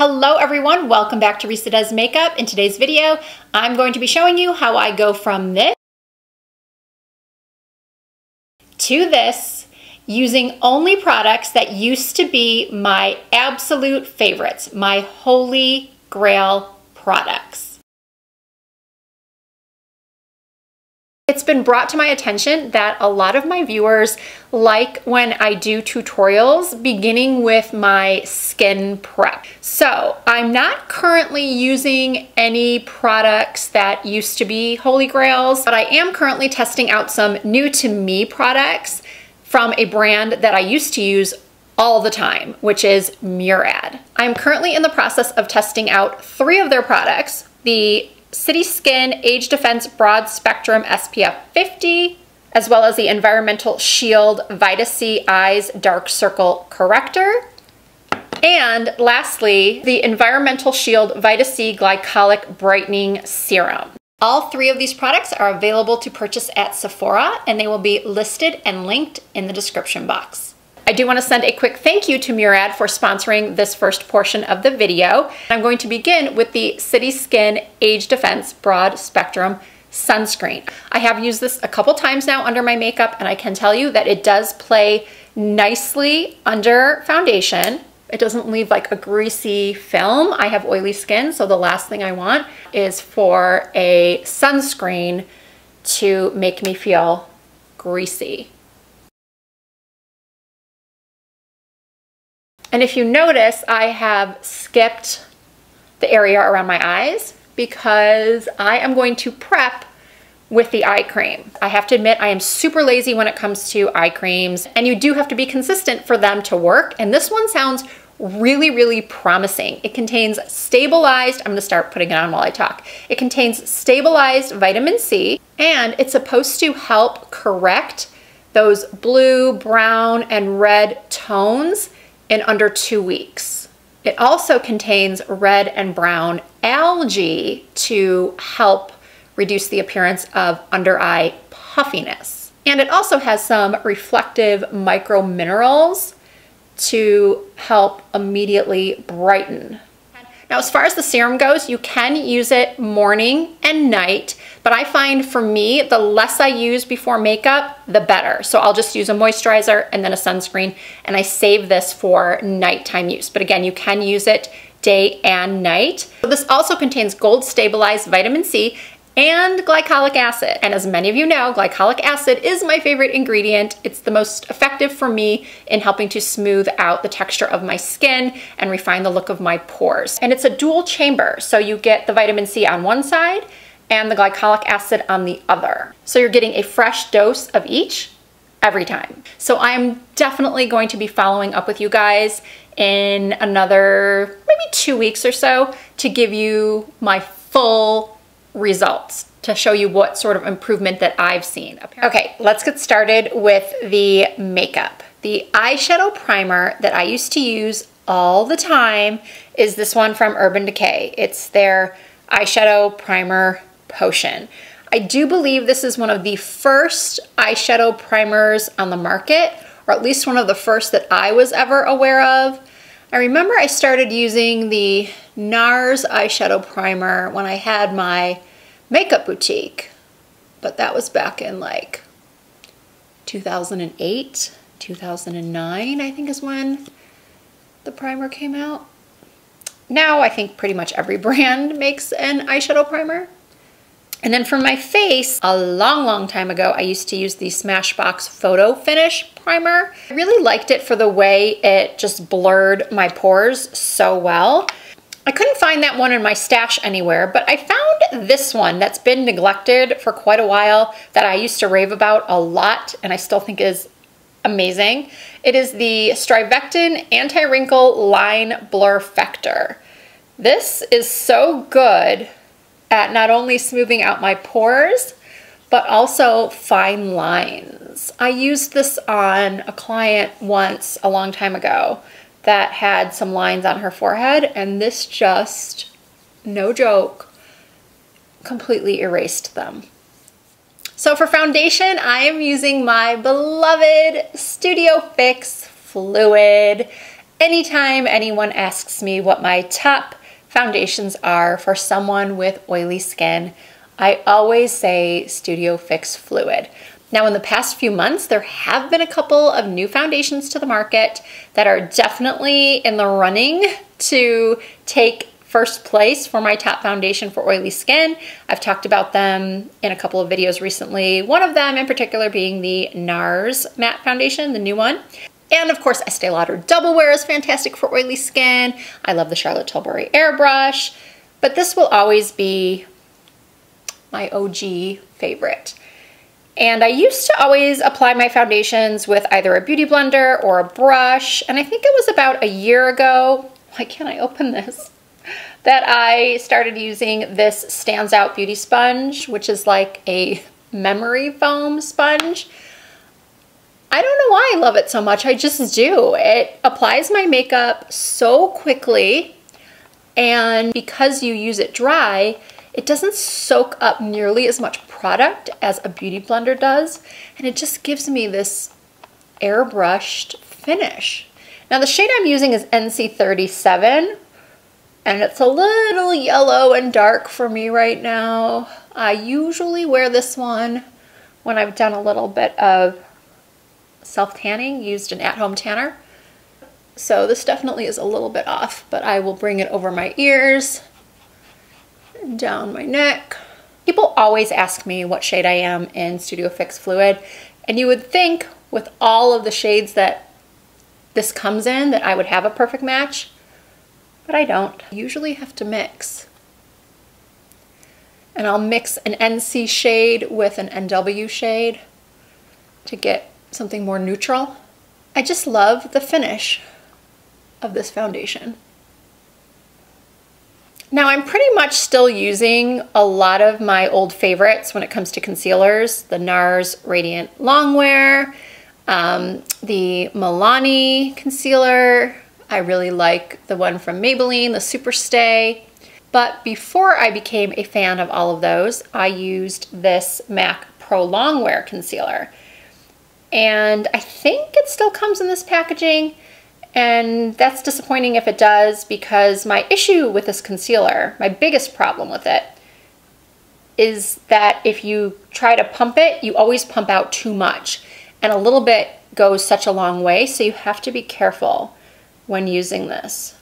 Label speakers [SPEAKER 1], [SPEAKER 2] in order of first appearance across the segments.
[SPEAKER 1] Hello everyone, welcome back to Risa Does Makeup. In today's video, I'm going to be showing you how I go from this to this using only products that used to be my absolute favorites, my holy grail products. It's been brought to my attention that a lot of my viewers like when I do tutorials beginning with my skin prep. So I'm not currently using any products that used to be holy grails, but I am currently testing out some new to me products from a brand that I used to use all the time, which is Murad. I'm currently in the process of testing out three of their products, the City Skin Age Defense Broad Spectrum SPF 50, as well as the Environmental Shield Vita C Eyes Dark Circle Corrector. And lastly, the Environmental Shield Vita C Glycolic Brightening Serum. All three of these products are available to purchase at Sephora and they will be listed and linked in the description box. I do want to send a quick thank you to Murad for sponsoring this first portion of the video. I'm going to begin with the City Skin Age Defense Broad Spectrum Sunscreen. I have used this a couple times now under my makeup and I can tell you that it does play nicely under foundation. It doesn't leave like a greasy film. I have oily skin, so the last thing I want is for a sunscreen to make me feel greasy. And if you notice, I have skipped the area around my eyes because I am going to prep with the eye cream. I have to admit, I am super lazy when it comes to eye creams, and you do have to be consistent for them to work. And this one sounds really, really promising. It contains stabilized, I'm gonna start putting it on while I talk. It contains stabilized vitamin C, and it's supposed to help correct those blue, brown, and red tones in under two weeks. It also contains red and brown algae to help reduce the appearance of under eye puffiness. And it also has some reflective micro minerals to help immediately brighten now, as far as the serum goes, you can use it morning and night, but I find for me, the less I use before makeup, the better. So I'll just use a moisturizer and then a sunscreen, and I save this for nighttime use. But again, you can use it day and night. This also contains gold stabilized vitamin C and glycolic acid. And as many of you know, glycolic acid is my favorite ingredient. It's the most effective for me in helping to smooth out the texture of my skin and refine the look of my pores. And it's a dual chamber, so you get the vitamin C on one side and the glycolic acid on the other. So you're getting a fresh dose of each every time. So I'm definitely going to be following up with you guys in another maybe two weeks or so to give you my full results to show you what sort of improvement that I've seen. Okay, let's get started with the makeup. The eyeshadow primer that I used to use all the time is this one from Urban Decay. It's their eyeshadow primer potion. I do believe this is one of the first eyeshadow primers on the market, or at least one of the first that I was ever aware of. I remember I started using the NARS eyeshadow primer when I had my makeup boutique, but that was back in like 2008, 2009, I think is when the primer came out. Now I think pretty much every brand makes an eyeshadow primer. And then for my face, a long, long time ago, I used to use the Smashbox Photo Finish Primer. I really liked it for the way it just blurred my pores so well. I couldn't find that one in my stash anywhere, but I found this one that's been neglected for quite a while that I used to rave about a lot and I still think is amazing. It is the Strivectin Anti-Wrinkle Line Blurfector. This is so good at not only smoothing out my pores, but also fine lines. I used this on a client once a long time ago that had some lines on her forehead and this just, no joke, completely erased them. So for foundation, I am using my beloved Studio Fix Fluid anytime anyone asks me what my top foundations are for someone with oily skin, I always say Studio Fix Fluid. Now, in the past few months, there have been a couple of new foundations to the market that are definitely in the running to take first place for my top foundation for oily skin. I've talked about them in a couple of videos recently. One of them in particular being the NARS matte foundation, the new one. And of course, Estee Lauder Double Wear is fantastic for oily skin. I love the Charlotte Tilbury Airbrush, but this will always be my OG favorite. And I used to always apply my foundations with either a beauty blender or a brush. And I think it was about a year ago, why can't I open this? That I started using this Stands Out Beauty Sponge, which is like a memory foam sponge. I don't know why I love it so much. I just do. It applies my makeup so quickly. And because you use it dry, it doesn't soak up nearly as much product as a beauty blender does. And it just gives me this airbrushed finish. Now the shade I'm using is NC37 and it's a little yellow and dark for me right now. I usually wear this one when I've done a little bit of self-tanning, used an at-home tanner. So this definitely is a little bit off, but I will bring it over my ears, down my neck. People always ask me what shade I am in Studio Fix Fluid, and you would think with all of the shades that this comes in that I would have a perfect match, but I don't. I usually have to mix. And I'll mix an NC shade with an NW shade to get something more neutral. I just love the finish of this foundation. Now I'm pretty much still using a lot of my old favorites when it comes to concealers. The NARS Radiant Longwear, um, the Milani concealer. I really like the one from Maybelline, the Super Stay. But before I became a fan of all of those, I used this MAC Pro Longwear concealer. And I think it still comes in this packaging. And that's disappointing if it does because my issue with this concealer, my biggest problem with it, is that if you try to pump it, you always pump out too much. And a little bit goes such a long way, so you have to be careful when using this.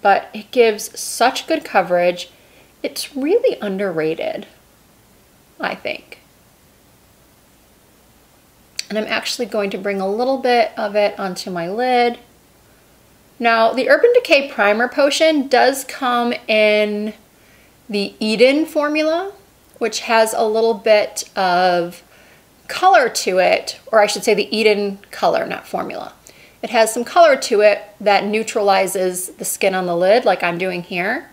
[SPEAKER 1] But it gives such good coverage. It's really underrated, I think. And I'm actually going to bring a little bit of it onto my lid. Now, the Urban Decay Primer Potion does come in the Eden formula, which has a little bit of color to it, or I should say the Eden color, not formula. It has some color to it that neutralizes the skin on the lid like I'm doing here.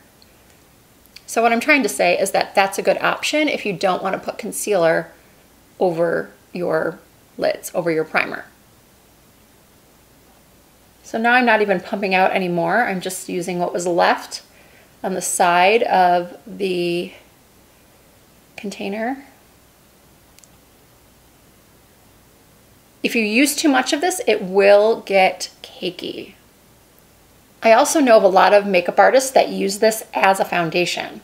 [SPEAKER 1] So what I'm trying to say is that that's a good option if you don't want to put concealer over your lids over your primer. So now I'm not even pumping out anymore. I'm just using what was left on the side of the container. If you use too much of this, it will get cakey. I also know of a lot of makeup artists that use this as a foundation.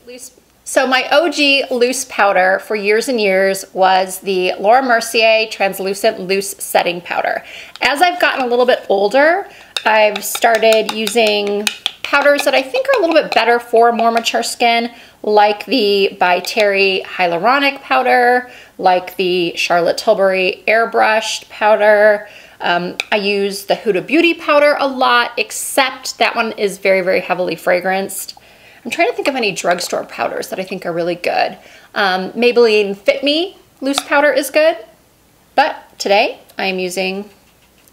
[SPEAKER 1] At least so my OG loose powder for years and years was the Laura Mercier Translucent Loose Setting Powder. As I've gotten a little bit older, I've started using powders that I think are a little bit better for more mature skin, like the By Terry Hyaluronic Powder, like the Charlotte Tilbury Airbrushed Powder. Um, I use the Huda Beauty Powder a lot, except that one is very, very heavily fragranced. I'm trying to think of any drugstore powders that I think are really good. Um, Maybelline Fit Me loose powder is good, but today I am using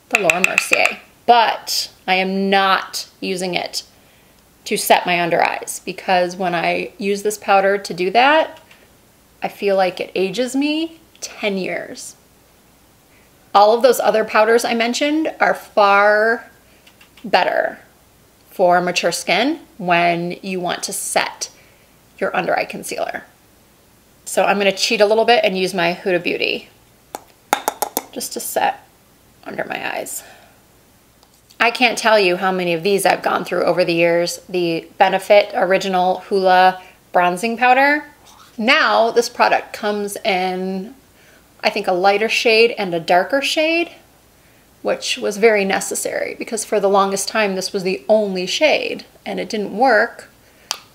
[SPEAKER 1] the Laura Mercier. But I am not using it to set my under eyes because when I use this powder to do that, I feel like it ages me 10 years. All of those other powders I mentioned are far better for mature skin when you want to set your under eye concealer. So I'm gonna cheat a little bit and use my Huda Beauty just to set under my eyes. I can't tell you how many of these I've gone through over the years. The Benefit Original Hoola Bronzing Powder. Now this product comes in, I think, a lighter shade and a darker shade, which was very necessary because for the longest time this was the only shade and it didn't work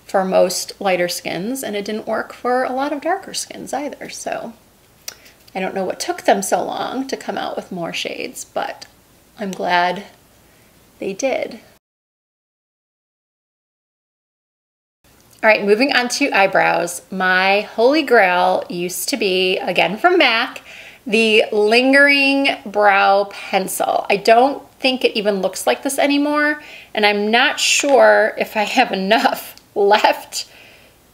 [SPEAKER 1] for most lighter skins and it didn't work for a lot of darker skins either. So I don't know what took them so long to come out with more shades, but I'm glad they did. All right, moving on to eyebrows. My holy grail used to be, again from MAC, the Lingering Brow Pencil. I don't think it even looks like this anymore, and I'm not sure if I have enough left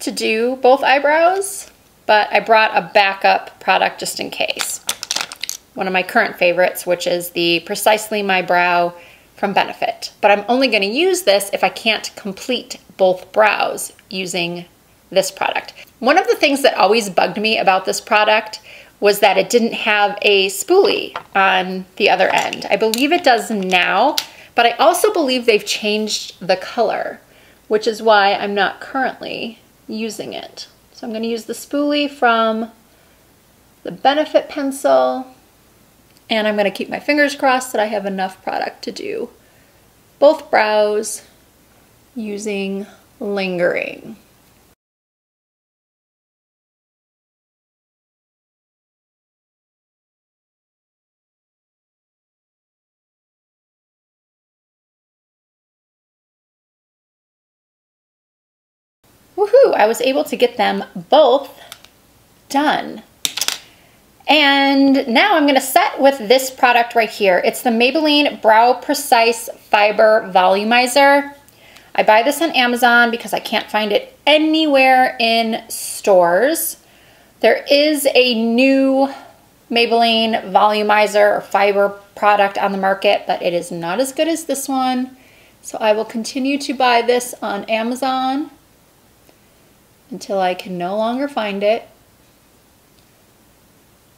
[SPEAKER 1] to do both eyebrows, but I brought a backup product just in case. One of my current favorites, which is the Precisely My Brow from Benefit. But I'm only gonna use this if I can't complete both brows using this product. One of the things that always bugged me about this product was that it didn't have a spoolie on the other end. I believe it does now, but I also believe they've changed the color, which is why I'm not currently using it. So I'm gonna use the spoolie from the Benefit pencil and I'm gonna keep my fingers crossed that I have enough product to do both brows using lingering. I was able to get them both done. And now I'm gonna set with this product right here. It's the Maybelline Brow Precise Fiber Volumizer. I buy this on Amazon because I can't find it anywhere in stores. There is a new Maybelline Volumizer or fiber product on the market, but it is not as good as this one. So I will continue to buy this on Amazon until I can no longer find it.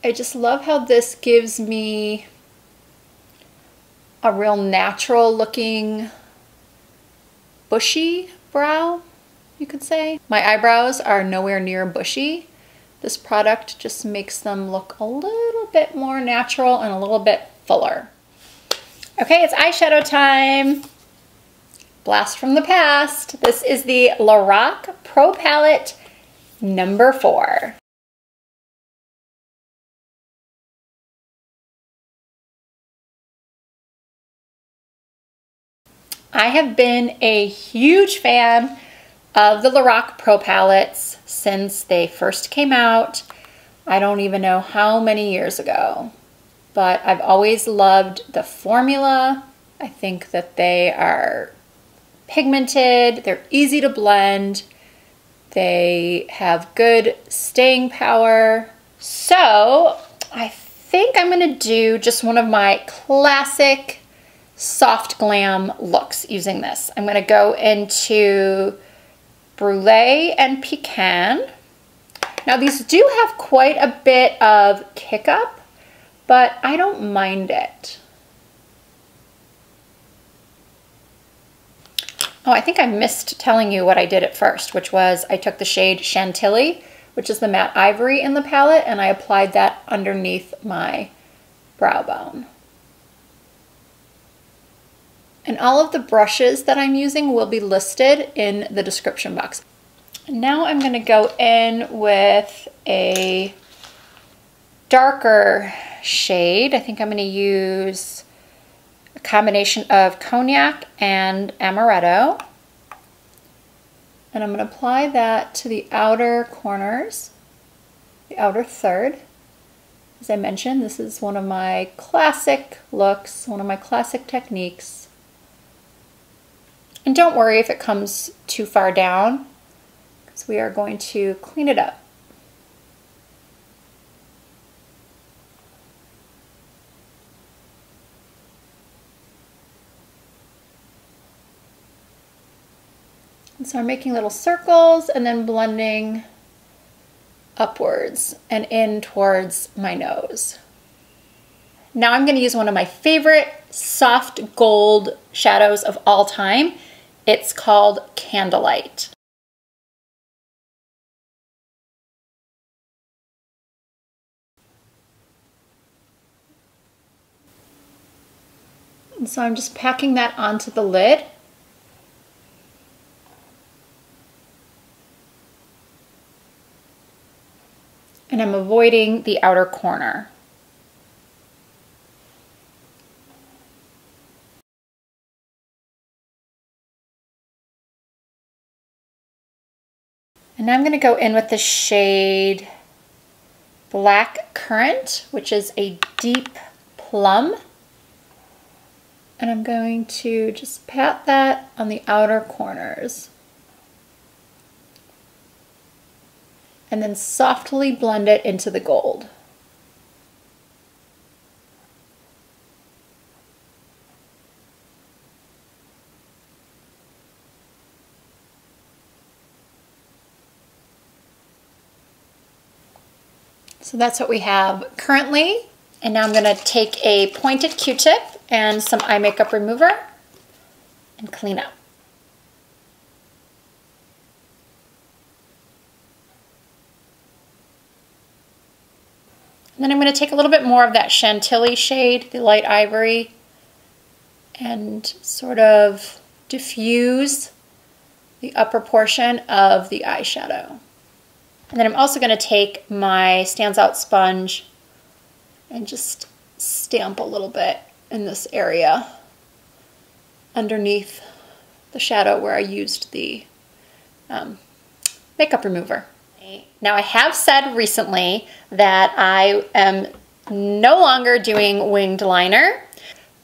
[SPEAKER 1] I just love how this gives me a real natural looking bushy brow, you could say. My eyebrows are nowhere near bushy. This product just makes them look a little bit more natural and a little bit fuller. Okay, it's eyeshadow time. Blast from the past. This is the Lorac Pro Palette number four. I have been a huge fan of the Lorac Pro palettes since they first came out. I don't even know how many years ago, but I've always loved the formula. I think that they are pigmented, they're easy to blend, they have good staying power. So I think I'm gonna do just one of my classic soft glam looks using this. I'm gonna go into Brulee and Pecan. Now these do have quite a bit of kick up, but I don't mind it. Oh, I think I missed telling you what I did at first, which was I took the shade Chantilly, which is the matte ivory in the palette, and I applied that underneath my brow bone. And all of the brushes that I'm using will be listed in the description box. Now I'm gonna go in with a darker shade. I think I'm gonna use a combination of cognac and amaretto. And I'm gonna apply that to the outer corners, the outer third. As I mentioned, this is one of my classic looks, one of my classic techniques. And don't worry if it comes too far down, because we are going to clean it up. So I'm making little circles and then blending upwards and in towards my nose. Now I'm going to use one of my favorite soft gold shadows of all time. It's called Candlelight. And so I'm just packing that onto the lid. And I'm avoiding the outer corner. And I'm going to go in with the shade Black Currant, which is a deep plum. And I'm going to just pat that on the outer corners. And then softly blend it into the gold. So that's what we have currently. And now I'm gonna take a pointed Q-tip and some eye makeup remover and clean up. And then I'm going to take a little bit more of that Chantilly shade, the light ivory, and sort of diffuse the upper portion of the eyeshadow. And then I'm also going to take my Stands Out sponge and just stamp a little bit in this area underneath the shadow where I used the um, makeup remover. Now I have said recently that I am no longer doing winged liner,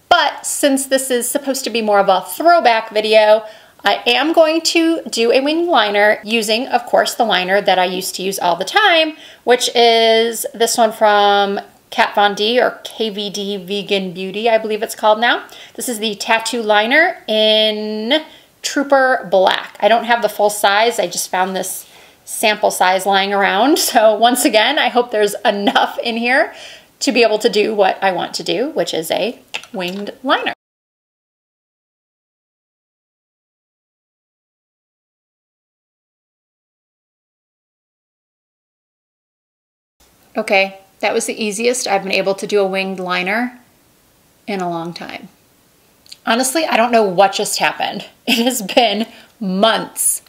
[SPEAKER 1] but since this is supposed to be more of a throwback video, I am going to do a winged liner using, of course, the liner that I used to use all the time, which is this one from Kat Von D or KVD Vegan Beauty, I believe it's called now. This is the tattoo liner in Trooper Black. I don't have the full size. I just found this sample size lying around. So once again, I hope there's enough in here to be able to do what I want to do, which is a winged liner. Okay, that was the easiest I've been able to do a winged liner in a long time. Honestly, I don't know what just happened. It has been months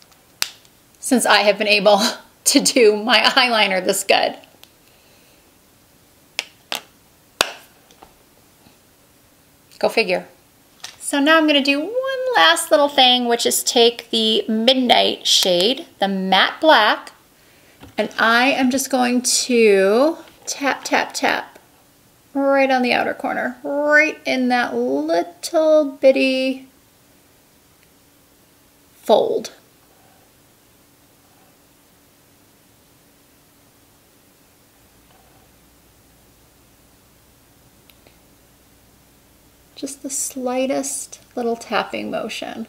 [SPEAKER 1] since I have been able to do my eyeliner this good. Go figure. So now I'm going to do one last little thing, which is take the Midnight shade, the matte black, and I am just going to tap, tap, tap right on the outer corner, right in that little bitty fold. Just the slightest little tapping motion.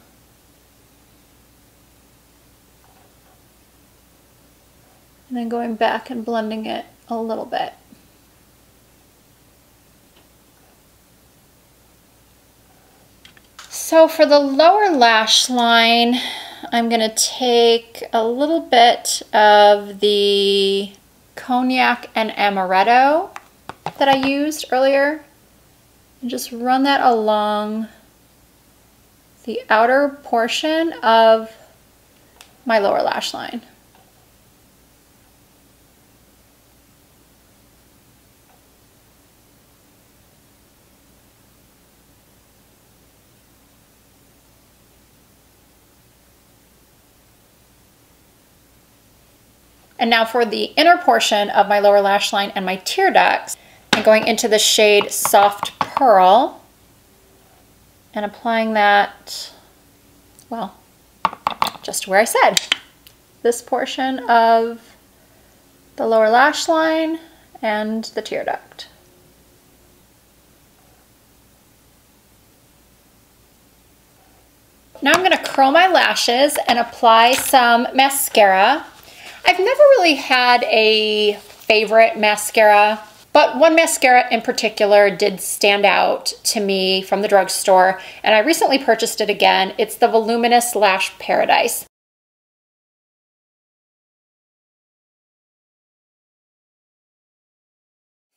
[SPEAKER 1] and then going back and blending it a little bit. So for the lower lash line, I'm going to take a little bit of the cognac and amaretto that I used earlier and just run that along the outer portion of my lower lash line. And now for the inner portion of my lower lash line and my tear ducts, I'm going into the shade Soft Pearl and applying that, well, just where I said. This portion of the lower lash line and the tear duct. Now I'm going to curl my lashes and apply some mascara I've never really had a favorite mascara. But one mascara in particular did stand out to me from the drugstore, and I recently purchased it again. It's the Voluminous Lash Paradise.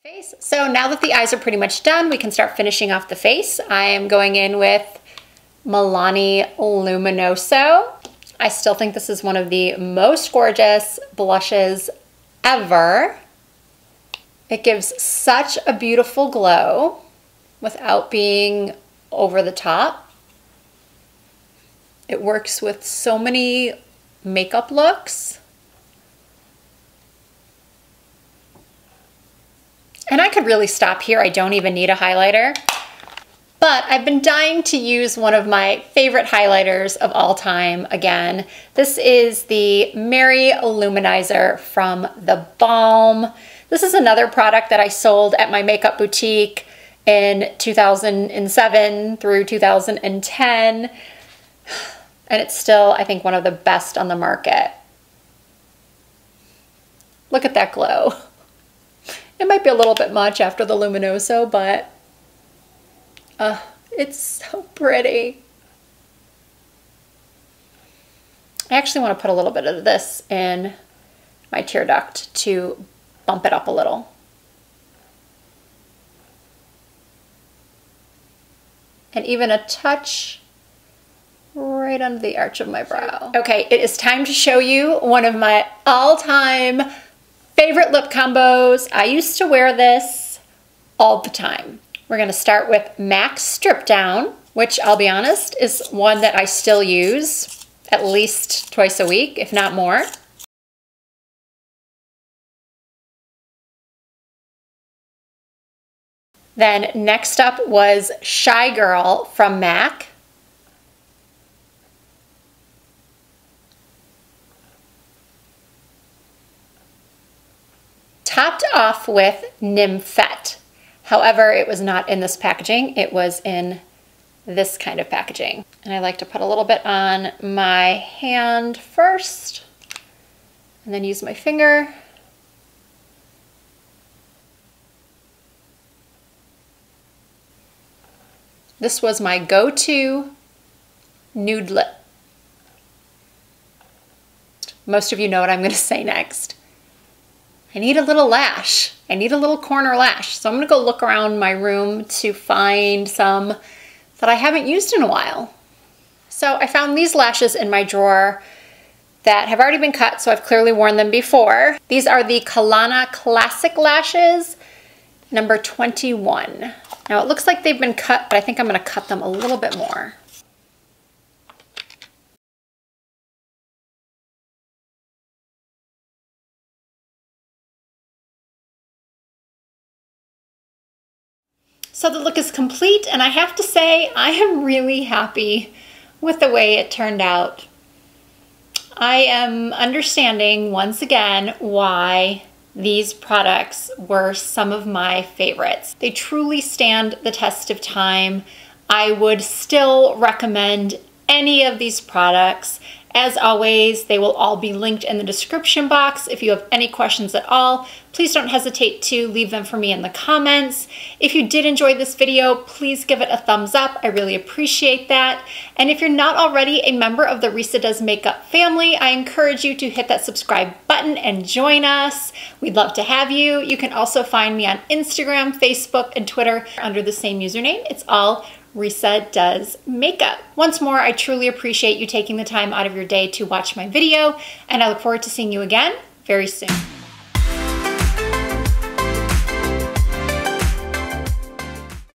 [SPEAKER 1] Face. So now that the eyes are pretty much done, we can start finishing off the face. I am going in with Milani Luminoso. I still think this is one of the most gorgeous blushes ever. It gives such a beautiful glow without being over the top. It works with so many makeup looks. And I could really stop here. I don't even need a highlighter. But I've been dying to use one of my favorite highlighters of all time again. This is the Mary Lou-Manizer from The Balm. This is another product that I sold at my makeup boutique in 2007 through 2010. And it's still, I think, one of the best on the market. Look at that glow. It might be a little bit much after the Luminoso, but uh, it's so pretty. I actually want to put a little bit of this in my tear duct to bump it up a little. And even a touch right under the arch of my brow. Okay, it is time to show you one of my all-time favorite lip combos. I used to wear this all the time. We're gonna start with MAC Stripdown, which I'll be honest, is one that I still use at least twice a week, if not more. Then next up was Shy Girl from MAC. Topped off with Nymphette. However, it was not in this packaging. It was in this kind of packaging. And I like to put a little bit on my hand first and then use my finger This was my go-to nude lip. Most of you know what I'm gonna say next. I need a little lash. I need a little corner lash. So I'm gonna go look around my room to find some that I haven't used in a while. So I found these lashes in my drawer that have already been cut, so I've clearly worn them before. These are the Kahlana Classic Lashes, number 21. Now it looks like they've been cut, but I think I'm gonna cut them a little bit more. So the look is complete and I have to say I am really happy with the way it turned out. I am understanding once again why these products were some of my favorites. They truly stand the test of time. I would still recommend any of these products as always, they will all be linked in the description box. If you have any questions at all, please don't hesitate to leave them for me in the comments. If you did enjoy this video, please give it a thumbs up. I really appreciate that. And if you're not already a member of the Risa Does Makeup family, I encourage you to hit that subscribe button and join us. We'd love to have you. You can also find me on Instagram, Facebook, and Twitter under the same username. It's all Risa Does Makeup. Once more, I truly appreciate you taking the time out of your day to watch my video, and I look forward to seeing you again very soon.